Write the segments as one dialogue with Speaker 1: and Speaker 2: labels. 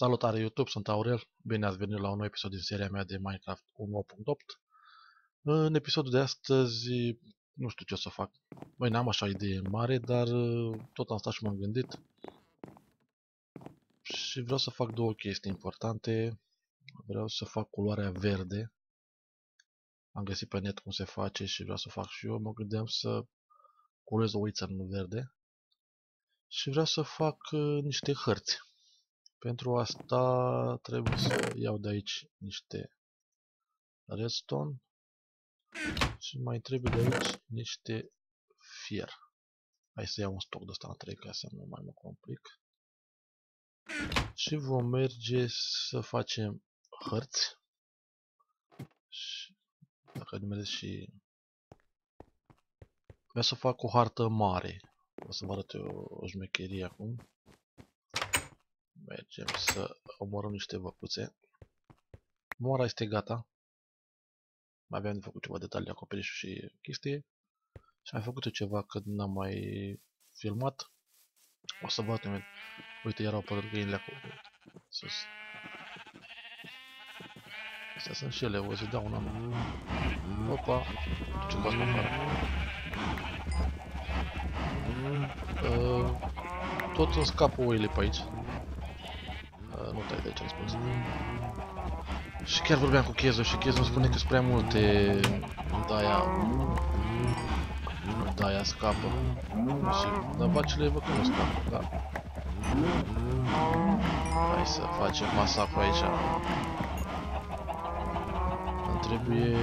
Speaker 1: Salutare YouTube, sunt Aurel. Bine ați venit la un nou episod din seria mea de Minecraft 1.8. În episodul de astăzi nu știu ce o să fac. Băi, n-am așa idee mare, dar tot am stat și m-am gândit. Și vreau să fac două chestii importante. Vreau să fac culoarea verde. Am găsit pe net cum se face și vreau să fac și eu. Mă gândeam să colorez o oiță în verde. Și vreau să fac uh, niște hărți. Pentru asta trebuie să iau de aici niște redstone și mai trebuie de aici niște fier. Hai să iau un stoc de ăsta în 3 ca să nu mai mă complic. Și vom merge să facem hărți. Și dacă merg și... Vreau să fac o hartă mare. O să vă arăt eu o șmecherie acum. Mergem să omorăm niște văcuțe. Moara este gata. Mai aveam de făcut ceva detalii, acoperișul și chestii. Și am făcut ceva când n-am mai filmat. O să văd cum Uite, iar au apărut găinile acolo. Sus. Astea sunt și ele, o să dau una. Opa, ce faci pe afară? Uh, tot îmi scapă oile pe aici nu tai de ce am spus. Și chiar vorbeam cu Chezo și Chezo îmi spune că sunt prea multe de-aia de-aia scapă. Și dar vacile văd că nu scapă, da. Hai să facem masacru aici. Îmi trebuie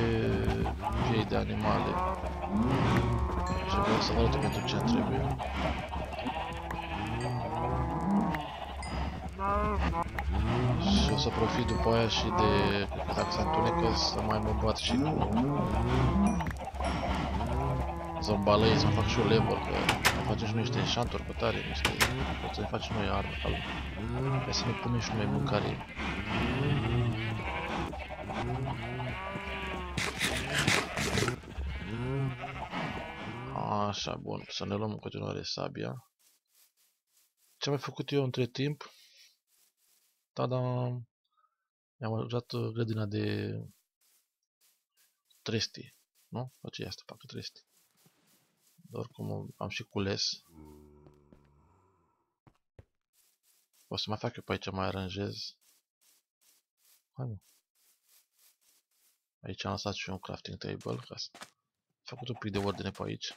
Speaker 1: piei de animale. Și vreau să vă arăt pentru ce îmi trebuie. O să profit după aia și de dacă se întunecă să mai mă bat și cu zombalei, să fac și o level, că mai facem și noi niște enchanturi pe tare, niște... Pot să ne facem noi arme, calm. Hai să ne punem și noi mâncare. Așa, bun, să ne luăm în continuare sabia. Ce am mai făcut eu între timp? Da, mi-am ajutat uh, grădina de tresti, nu? Face asta, fac tresti. Dar oricum am și cules. O să mai fac eu pe aici, mai aranjez. Hai mă. Aici am lăsat și un crafting table, ca să... făcut un pic de ordine pe aici.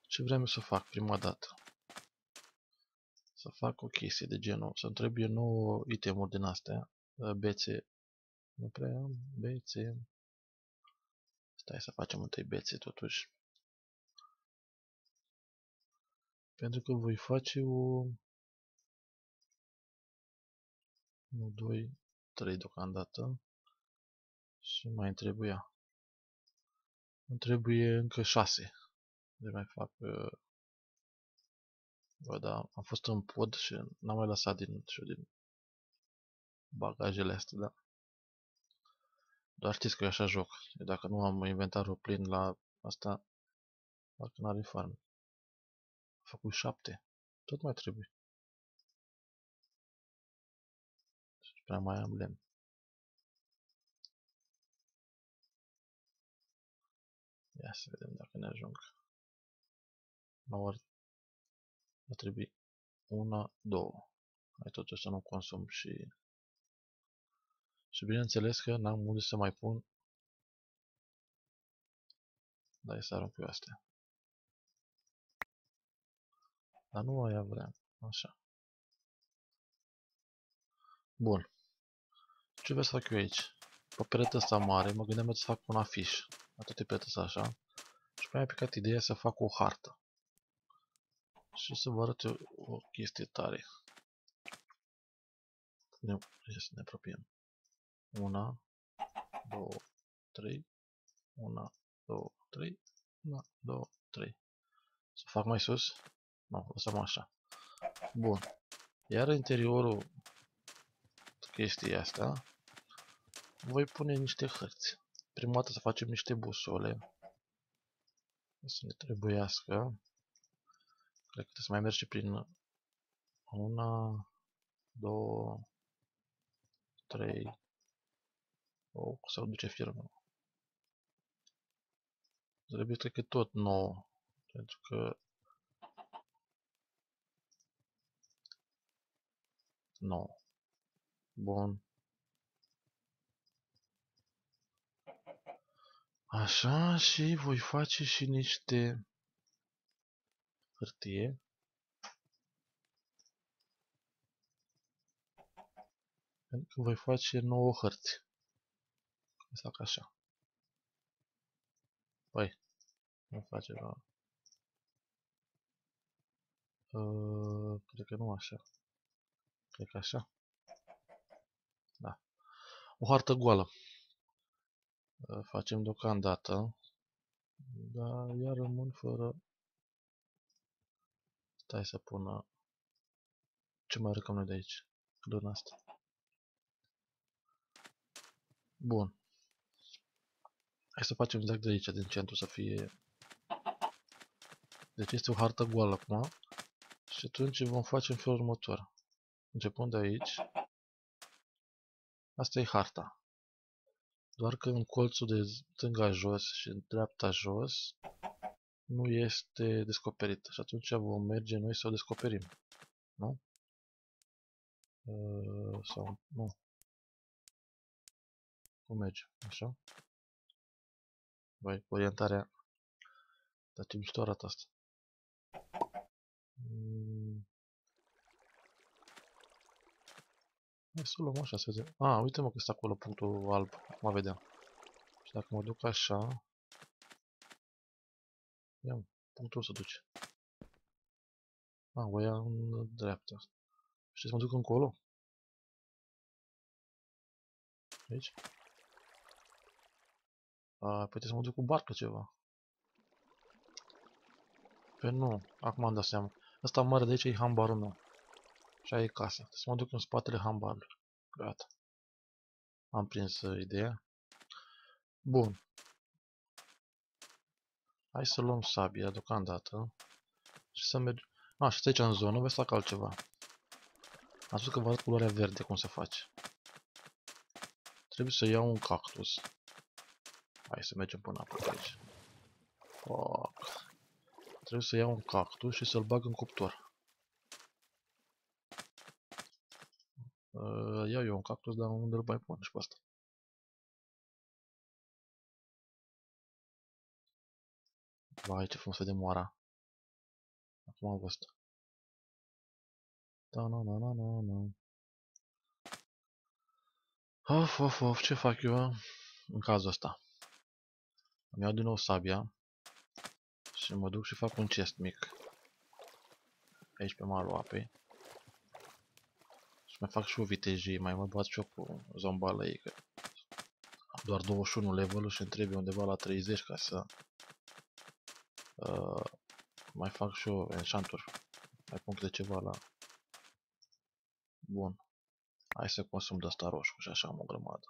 Speaker 1: Ce vreau să fac prima dată? Să fac o chestie de genul, să-mi trebuie nouă itemuri din astea, ă, bețe, nu prea am bețe, stai să facem întâi bețe totuși, pentru că voi face o 1, 2, 3 deocamdată. Și mai trebuia. Îmi trebuie încă 6 de mai fac uh, Bă, da, am fost în pod și n-am mai lăsat din, și din bagajele astea, da. Doar știți că eu așa joc. Dacă nu am inventarul plin la asta, dacă n-are farm. Am făcut șapte. Tot mai trebuie. Și prea mai am lemn. Ia să vedem dacă ne ajung. La ori va trebui una, două. Hai totuși să nu consum și... Și bineînțeles că n-am unde să mai pun... Da, să arunc eu astea. Dar nu aia vreau. Așa. Bun. Ce vreau să fac eu aici? Pe peretea asta mare, mă gândeam să fac un afiș. Atât e peretea așa. Și mai a picat ideea să fac o hartă. Și să vă arăt o chestie tare. Ne, să ne apropiem. Una, două, trei. Una, două, trei. Una, două, trei. Să fac mai sus? Nu, lăsăm așa. Bun. Iar interiorul chestii asta voi pune niște hărți. Prima dată să facem niște busole. Să ne trebuiască. Cred că trebuie să mai mergi prin una, 2, 3, oh, se duce firmă. Trebuie, cred că tot 9, pentru că 9. Bun. Așa, și voi face și niște hârtie. Pentru că voi face 9 hărți. Să fac așa. Păi, nu face la... Uh, cred că nu așa. Cred că așa. Da. O hartă goală. Uh, facem deocamdată. Dar ea rămân fără... Stai să pună... Ce mai răcăm noi de aici? Luna asta. Bun. Hai să facem exact de aici, din centru, să fie... Deci este o hartă goală acum. Și atunci vom face în felul următor. Începând de aici. Asta e harta. Doar că în colțul de stânga jos și în dreapta jos nu este descoperit. Și atunci vom merge noi să o descoperim. Nu? Uh, sau nu. Cum merge? Așa? Vai, orientarea... Dar ce mișto arată asta. Mm. Hai să o luăm așa, să vedem. A, uite mă că este acolo punctul alb. Acum vedem. Și dacă mă duc așa... Ia, punctul se duce. A, o ia în dreapta. Și să mă duc încolo? Aici? A, poate să mă duc cu barcă ceva. Pe nu, acum am dat seama. Asta mare de aici e hambarul meu. Și aia e casa. Să mă duc în spatele hambarului. Gata. Am prins uh, ideea. Bun. Hai să luăm sabia deocamdată. Și să mergem. A, și aici în zonă, vezi să fac altceva. Am spus că vă arăt culoarea verde cum se face. Trebuie să iau un cactus. Hai să mergem până apă aici. Fuck. Trebuie să iau un cactus și să-l bag în cuptor. Uh, iau eu un cactus, dar unde îl mai pun și pe asta. Vai, ce frumos de moara. Acum am văzut. Da, na, na, na, na, na. Of, of, of, ce fac eu în cazul ăsta? Îmi iau din nou sabia și mă duc și fac un chest mic. Aici pe malul apei. Și mai fac și o vitejie, mai mă bat și eu cu zombală ei, că am doar 21 level și îmi trebuie undeva la 30 ca să uh, mai fac și eu enchanturi. Mai pun de ceva la... Bun. Hai să consum de asta roșu și așa am o grămadă.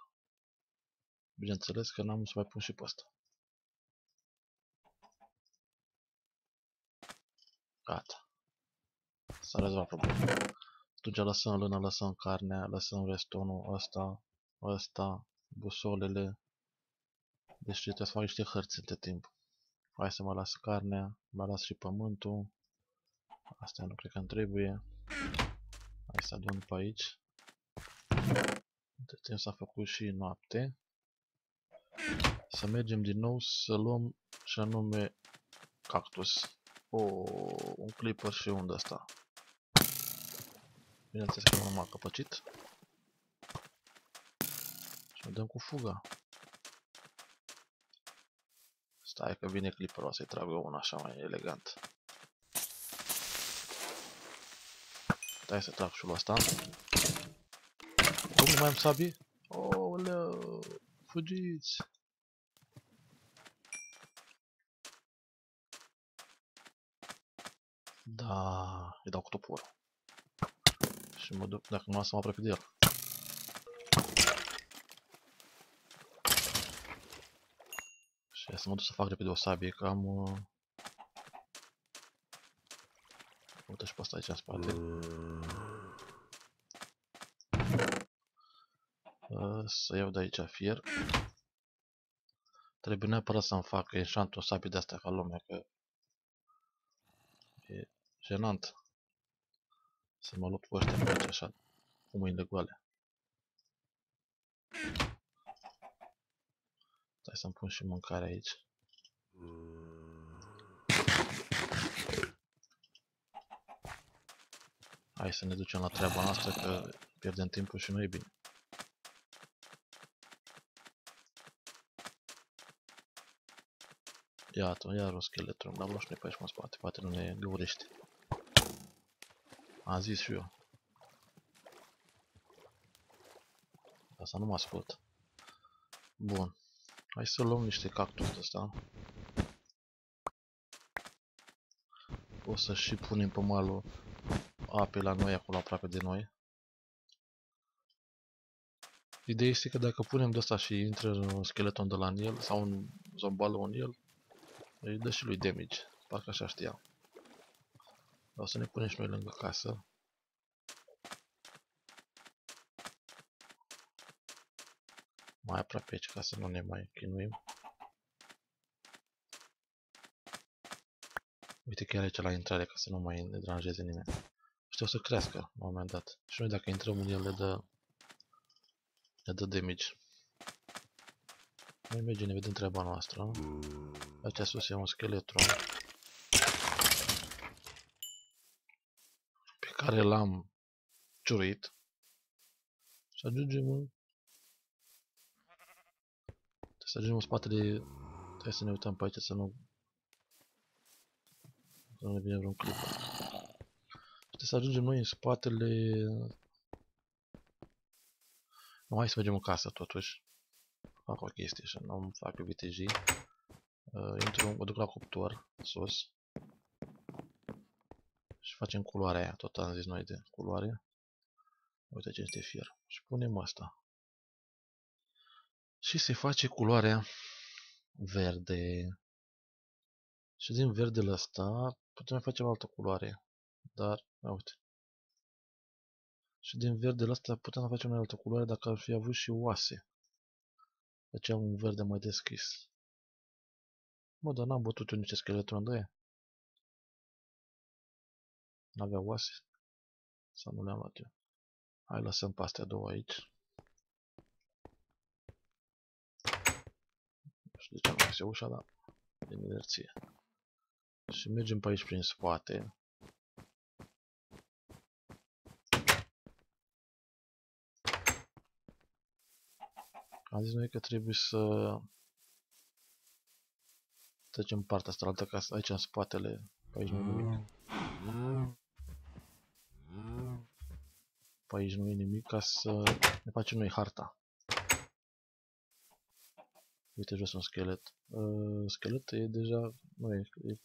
Speaker 1: Bineînțeles că n-am să mai pun și pe asta. Gata. S-a rezolvat problema. Atunci lăsăm lână, lăsăm carnea, lăsăm restonul ăsta, ăsta, busolele. Deci trebuie să fac niște hărți între timp. Hai să mă las carnea, mă las și pământul. Asta nu cred că îmi trebuie. Hai să adun pe aici. Între timp s-a făcut și noapte. Să mergem din nou să luăm și anume cactus. O, un clipper și un ăsta. Bineînțeles că nu m-a căpăcit. Și dăm cu fuga. Stai că vine clipperul, să-i trag eu un așa mai elegant. Stai să trag șulul ăsta. Cum nu mai am sabii? Oh, leu, fugiți! Da, îi dau cu toporul. Și mă duc, dacă nu să mă apropie de el. Să mă duc să fac repede o sabie, că am... Uh... Uite și pe asta aici în spate. Uh, să iau de aici fier. Trebuie neapărat să-mi fac enșantul sapi de astea ca lumea, că e jenant să mă lupt cu ăștia pe așa, cu mâinile goale. Stai să-mi pun și mâncare aici. Hai să ne ducem la treaba noastră că pierdem timpul și nu e bine. Iată, iar un scheletron, dar nu știu pe aici în spate, poate nu ne găurește. Am zis și eu. Asta nu mă ascult. Bun. Hai să luăm niște cactus de ăsta. O să și punem pe malul apei la noi, acolo aproape de noi. Ideea este că dacă punem de asta și intră un skeleton de la el sau un zombală în el, îi dă și lui damage. Parcă așa știam. O să ne punem și noi lângă casă. Mai aproape aici ca să nu ne mai chinuim. Uite chiar aici la intrare ca să nu mai ne deranjeze nimeni. Și o să crească la un moment dat. Și noi dacă intrăm în el le dă, le dă damage. Noi mergem, ne vedem treaba noastră. Aici sus e un scheletron. Pe care l-am ciurit. Și ajungem în... Trebuie să ajungem în spatele... Trebuie să ne uităm pe aici să nu... Să nu ne vine vreun clip. Trebuie să ajungem noi în spatele... Nu, hai să mergem în casă totuși. Fac o chestie și nu fac VTG. Uh, intru, mă duc la cuptor, sus. Și facem culoarea aia, tot am zis noi de culoare. Uite ce este fier. Și punem asta. Și se face culoarea verde. Și din verdele ăsta putem face o altă culoare. Dar, uite. Și din verdele ăsta putem face o altă culoare dacă ar fi avut și oase. Deci am un verde mai deschis. Mă, dar n-am bătut eu nici scheletron de aia. N-avea oase? Sau nu le-am luat eu? Hai, lăsăm pe astea două aici. Știu de ce am lăsat ușa, dar din inerție. Și mergem pe aici prin spate. Am zis noi că trebuie să trecem partea asta altă casă, aici în spatele, pe aici nu e nimic. Pe aici nu e nimic ca să ne facem noi harta. Uite jos un schelet. Uh, schelet e deja... nu e... e...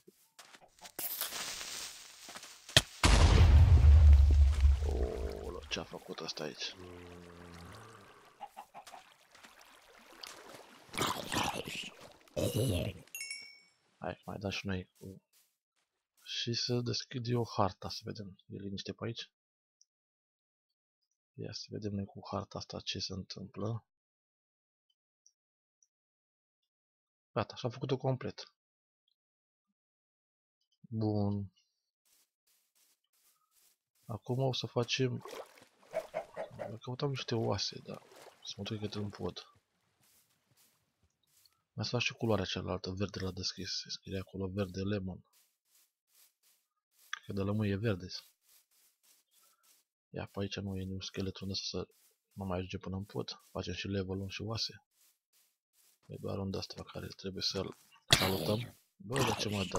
Speaker 1: Oh, ce a făcut asta aici? Hai, mai da și noi cu... Și să deschid eu harta, să vedem. E liniște pe aici? Ia să vedem noi cu harta asta ce se întâmplă. Gata, și-am făcut-o complet. Bun. Acum o să facem... Căutăm niște oase, dar să mă duc către un pod. Mai să fac și culoarea cealaltă, verde la deschis. Se scrie acolo verde lemon. Că de lămâie e verde. Ia, pe aici nu e niciun scheletron ăsta să nu mai ajunge până în pod. Facem și level și oase. E doar un ăsta la care trebuie să-l salutăm. Bă, de ce mă dă?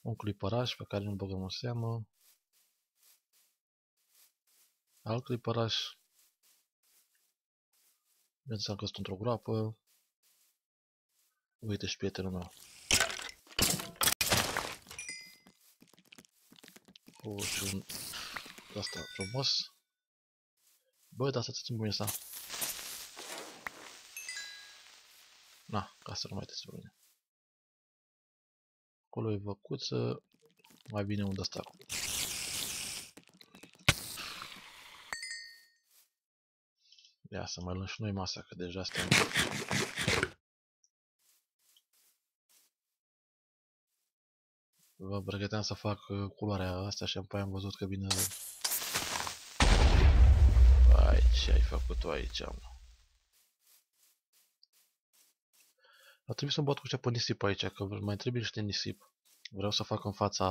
Speaker 1: Un clipăraș pe care nu băgăm în seamă. Alt clipăraș Vedeți, am căzut într-o groapă. Uite și prietenul meu. O, și un... Asta, frumos. Bă, dar să-ți bun ăsta. Na, ca să nu mai desfăune. Acolo e văcuță. Mai bine unde asta acum. Ia să mai luăm și noi masa, că deja suntem... Vă pregăteam să fac culoarea asta și apoi am văzut că vine ai, ce ai făcut tu aici, mă? Ar trebui să-mi bat cu pe nisip aici, că mai trebuie niște nisip. Vreau să fac în fața...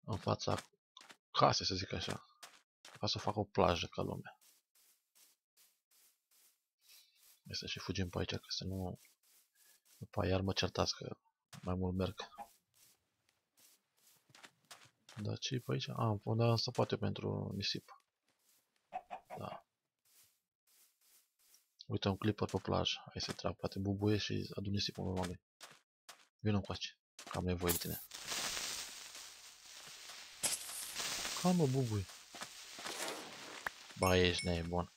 Speaker 1: În fața casei, să zic așa. Ca să fac o plajă ca lumea. Hai să și fugim pe aici, ca să nu... După aia iar mă certați că mai mult merg. Da, ce pe aici? A, undeva asta poate pentru nisip. Da. Uite un clipper pe plajă. Hai să trag poate bubuie și adun nisipul în urma lui. Vino încoace. Că am nevoie de tine. Calmă, bubuie. Ba, ești nebun.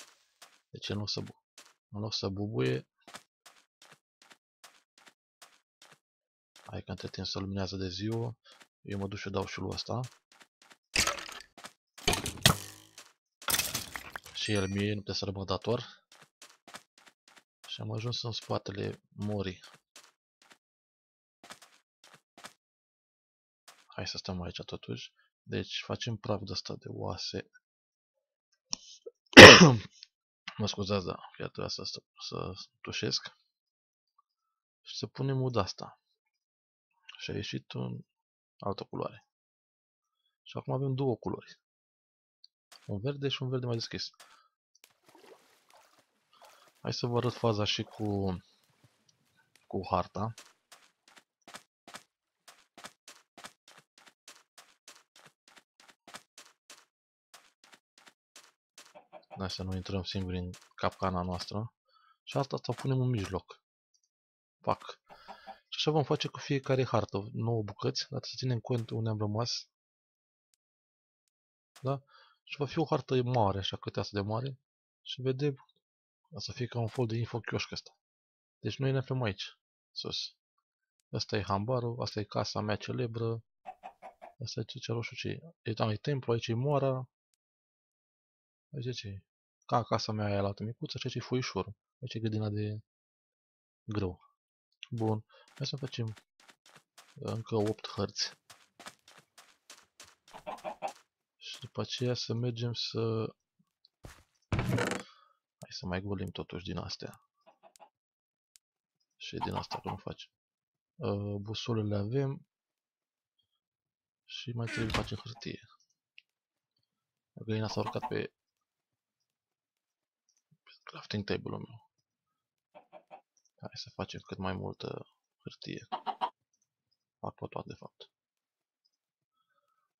Speaker 1: Deci în loc să, bu în loc să bubuie... Hai că între timp se luminează de ziua. Eu mă duc și dau și lui ăsta. Și el mie nu trebuie să rămân dator. Și am ajuns în spatele morii. Hai să stăm aici totuși. Deci facem praf de asta de oase. mă scuzați, da, chiar trebuia să, să, să tușesc. Și să punem ud asta. Și a ieșit un altă culoare. Și acum avem două culori. Un verde și un verde mai deschis. Hai să vă arăt faza și cu, cu harta. Hai să nu intrăm singuri în capcana noastră. Și asta o punem în mijloc. Pac. Și așa vom face cu fiecare hartă. 9 bucăți, dar să ținem cont unde am rămas. Da? Și va fi o hartă mare, așa câte asta de mare. Și vedem. O să fie ca un fel de info chioșc ăsta. Deci noi ne aflăm aici, sus. Asta e hambarul, asta e casa mea celebră. Asta e ce roșu ce e. E, da, e templu, aici e moara. Aici ce e? Ca casa mea aia la altă micuță, ceea ce e foișorul. Aici e grădina de grâu. Bun. Hai să facem încă 8 hărți. Și după aceea să mergem să... Hai să mai golim totuși din astea. Și din asta că nu facem. Uh, busolele avem. Și mai trebuie să facem hârtie. Găina s-a urcat pe crafting table-ul meu. Hai să facem cât mai multă hârtie. Fac pe toate, de fapt.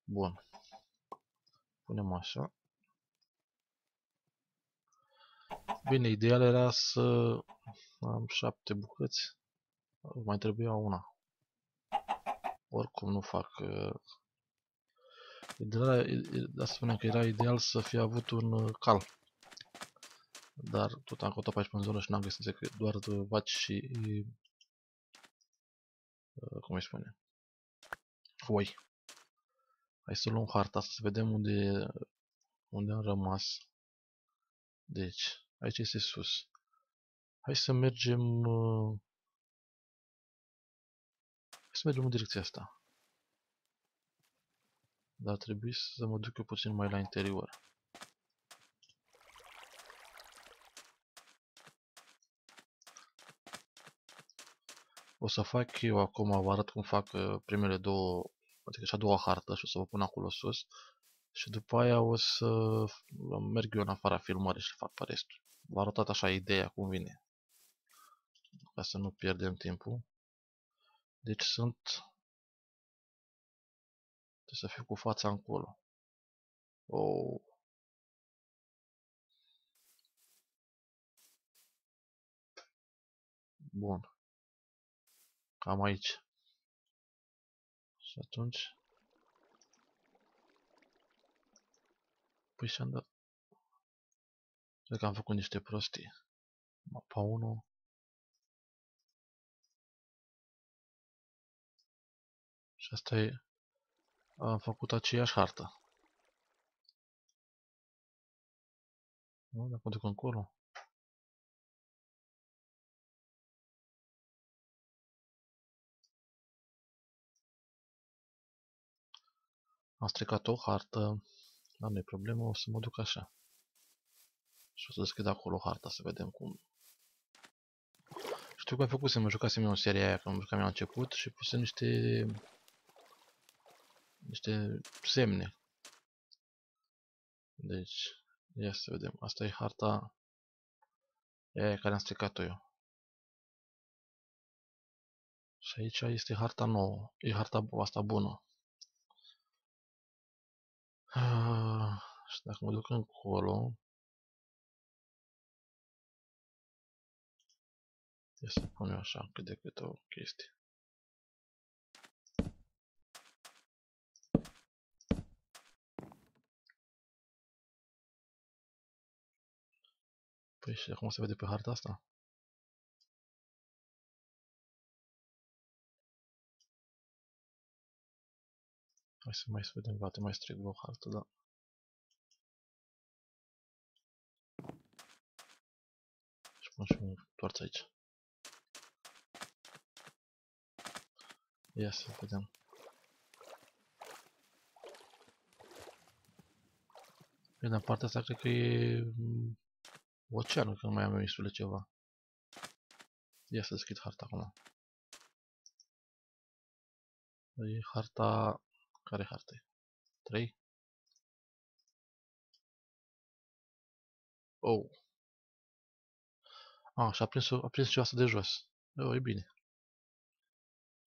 Speaker 1: Bun. Punem așa. Bine, ideal era să am șapte bucăți. Mai trebuia una. Oricum nu fac... Uh, ideal, da, spunem că era ideal să fie avut un uh, cal. Dar tot am căutat pe aici pe zonă și n-am găsit decât doar vaci și... Uh, cum îi spune? Foi. Hai să luăm harta să vedem unde, unde am rămas. Deci, aici este sus. Hai să mergem... Uh, hai să mergem în direcția asta. Dar trebuie să mă duc eu puțin mai la interior. O să fac eu acum, vă arăt cum fac uh, primele două, adică și a doua hartă și o să vă pun acolo sus. Și după aia o să merg eu în afara filmării și fac pe restul. V-a arătat așa ideea cum vine. Ca să nu pierdem timpul. Deci sunt... Trebuie să fiu cu fața încolo. Oh. Bun. Cam aici. Și atunci... Păi și-am dat... Cred că am făcut niște prostii. Mapa 1. Și asta e... Am făcut aceeași hartă. Nu, dacă duc încolo. Am stricat o hartă, dar nu e problemă, o să mă duc așa. Și o să deschid acolo harta să vedem cum. Știu că ai făcut să mă jucasem eu în seria aia, când mă jucam eu la început și puse niște niște semne. Deci, ia să vedem. Asta e harta aia care am stricat-o eu. Și aici este harta nouă. E harta asta bună. Ah, și dacă mă duc încolo, Ia să pun eu așa cât de cât o chestie. Păi și acum se vede pe harta asta? Hai să mai să vedem, poate mai stric o hartă, da. Și pun și un toarț aici. Ia să vedem. Pe partea asta cred că e oceanul, că nu mai am eu insule ceva. Ia să deschid harta acum. E harta... Care harta e? 3? Oh. Ah, și a prins, a prins ceva asta de jos. Oh, e bine.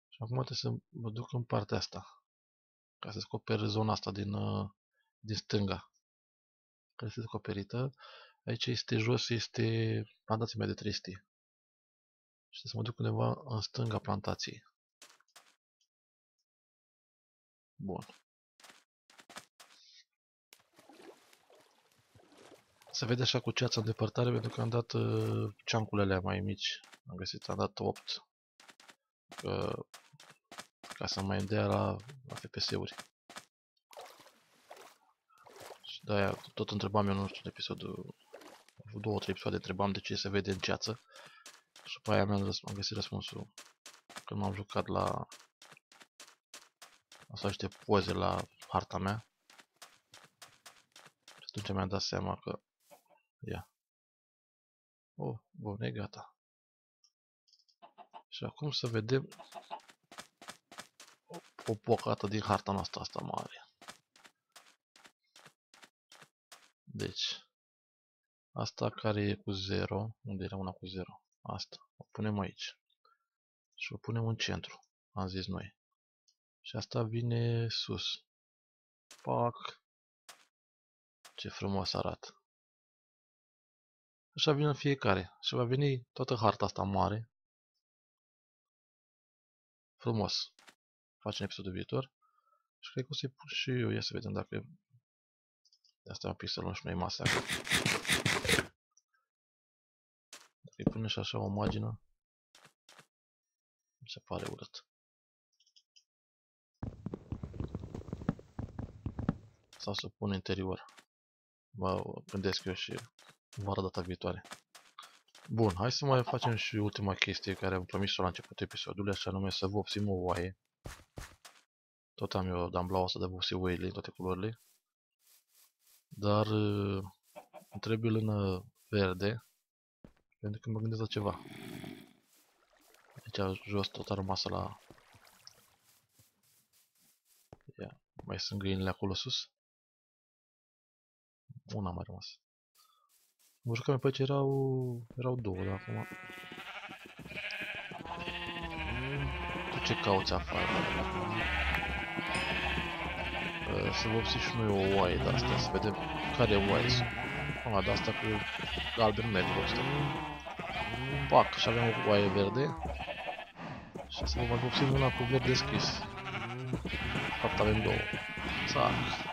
Speaker 1: Și acum trebuie să mă duc în partea asta. Ca să descoper zona asta din, uh, din stânga. Care este descoperită. Aici este jos, este plantația mea de trestie. Și să mă duc undeva în stânga plantației. Bun. Se vede așa cu ceața în depărtare pentru că am dat uh, ceanculele mai mici. Am găsit, am dat 8. Uh, ca să mai dea la, la FPS-uri. Și de-aia tot întrebam eu, nu știu, în episodul două, trei episoade întrebam de ce se vede în ceață. Și după aia am, am găsit răspunsul când m-am jucat la asta niște poze la harta mea. Și atunci mi-am dat seama că ia. Oh, bun, e gata. Și acum să vedem o bucată din harta noastră asta mare. Deci, asta care e cu 0, unde era una cu 0? Asta, o punem aici. Și o punem în centru, am zis noi. Și asta vine sus. Pac. Ce frumos arată. Așa vine în fiecare. Și va veni toată harta asta mare. Frumos facem episodul viitor. Și cred că o să-i pun și eu. Ia să vedem dacă... De asta un pic să luăm și noi masa acolo. Dacă îi punem și așa o magină, mi se pare urât. Sau să pun interior. Mă gândesc eu și vara data viitoare. Bun, hai să mai facem și ultima chestie care am promis-o la începutul episodului, așa nume să vopsim o oaie. Tot am eu damblaua asta de vopsi oile în toate culorile. Dar uh, îmi trebuie lână verde pentru că mă gândesc la ceva. Aici jos tot a rămas la... Ia, mai sunt găinile acolo sus. Una mai rămas. Mă jucam pe aici erau, erau două, dar acum... Tu ce cauți afară? Să vopsim și noi o oaie de asta, să vedem care oaie sunt. Aha, de asta cu galben negru ăsta. Pac, și avem o oaie verde. Și să vă mai vopsim una cu verde deschis. De fapt avem două. Țac.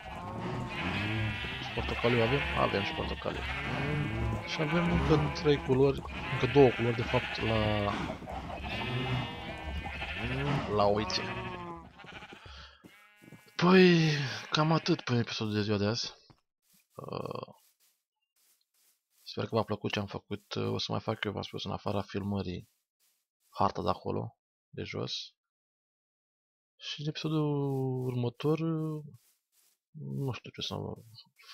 Speaker 1: Și portocaliu avem? Avem și portocaliu. Și avem încă trei culori, încă două culori de fapt la la oițe. Păi, cam atât pe episodul de ziua de azi. Uh, Sper că v-a plăcut ce am făcut. O să mai fac eu, v-am spus, în afara filmării, harta de acolo, de jos. Și în episodul următor, nu știu ce să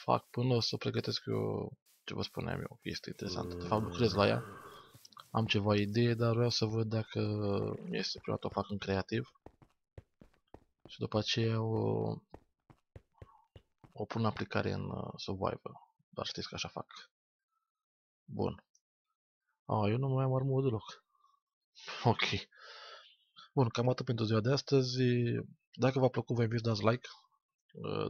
Speaker 1: fac până să pregătesc eu ce vă spuneam eu, este interesant. De fapt, lucrez la ea. Am ceva idee, dar vreau să văd dacă este prima dată o fac în creativ. Și după aceea o, o pun în aplicare în uh, Survivor. Dar știți că așa fac. Bun. A, eu nu mai am armură deloc. Ok. Bun, cam atât pentru ziua de astăzi. Dacă v-a plăcut, vă invit să dați like.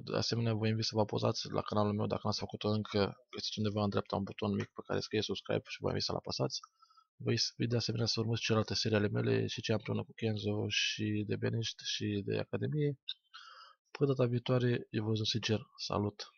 Speaker 1: De asemenea, vă invit să vă apozați la canalul meu dacă n-ați făcut-o încă. Găsiți undeva în dreapta un buton mic pe care scrie subscribe și vă invit să-l apăsați. Vă invit de asemenea să urmăriți celelalte seriale mele și ce am împreună cu Kenzo și de Benist și de Academie. Până data viitoare, eu vă sincer, salut!